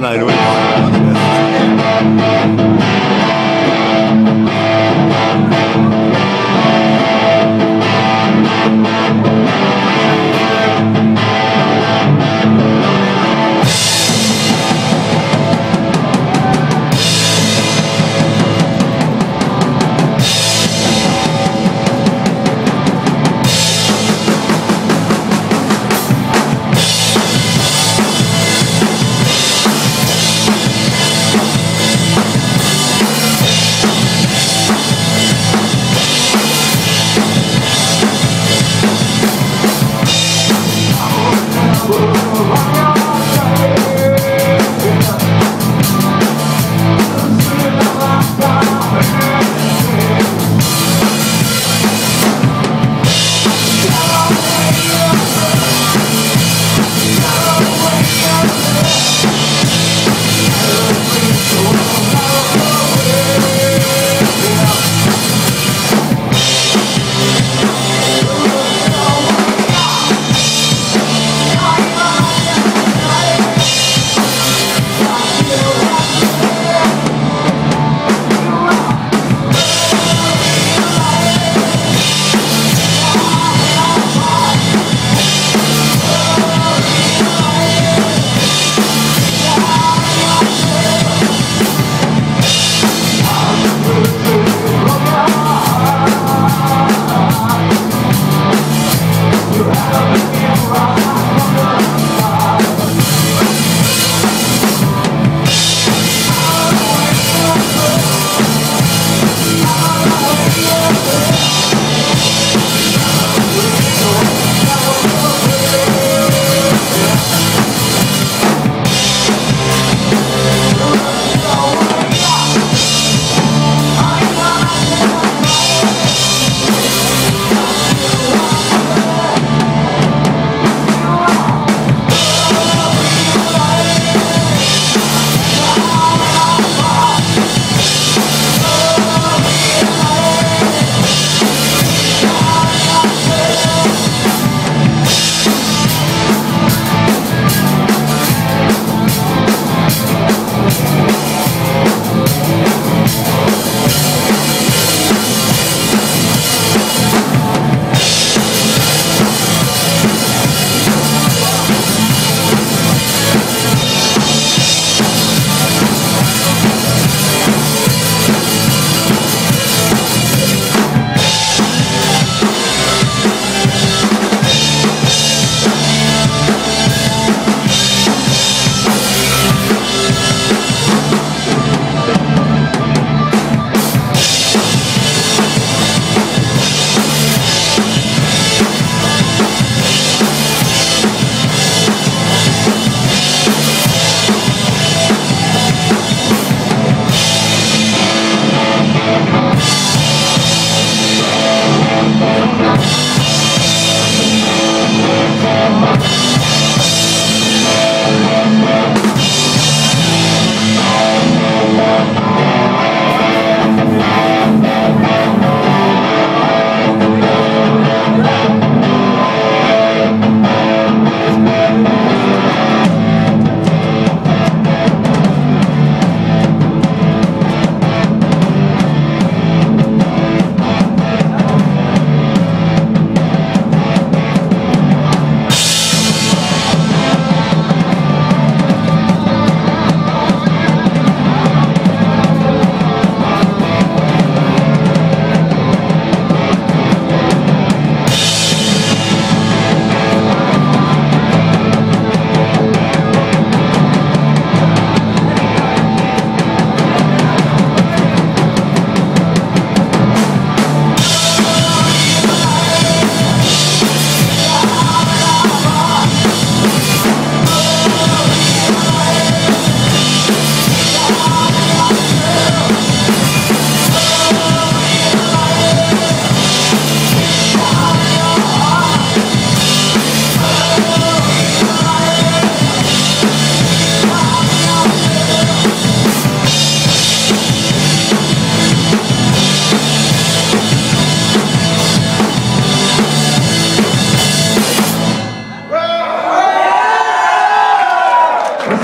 nein, nein, du.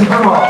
Come on.